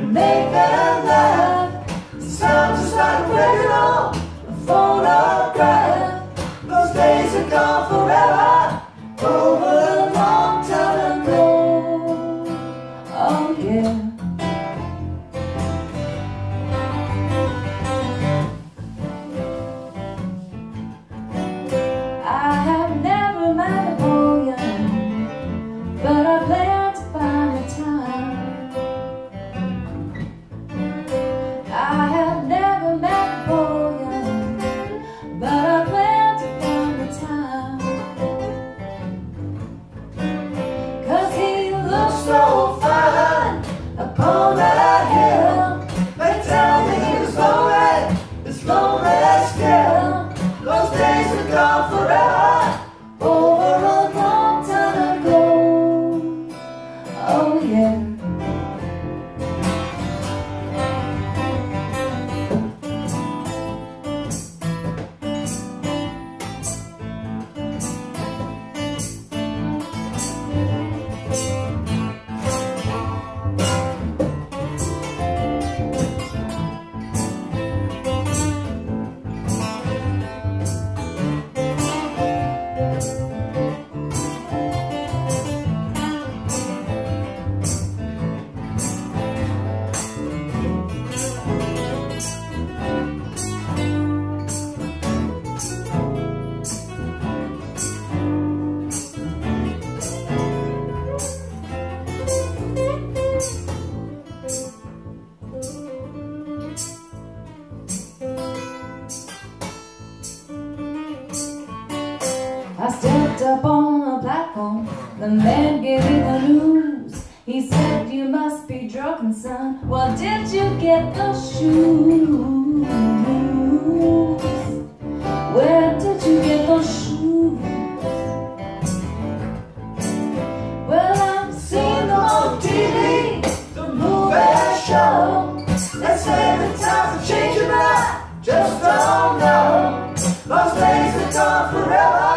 and making love. It's time to start working on a photograph. Those days are gone forever, over a long time ago. Oh yeah. Up on a platform, the man gave me the news. He said, you must be drunken, son. Well, did you get those shoes? Where did you get those shoes? Well, I'm seeing them on TV, the movie show. They say the times are changing, but I just don't know. Those days are gone forever.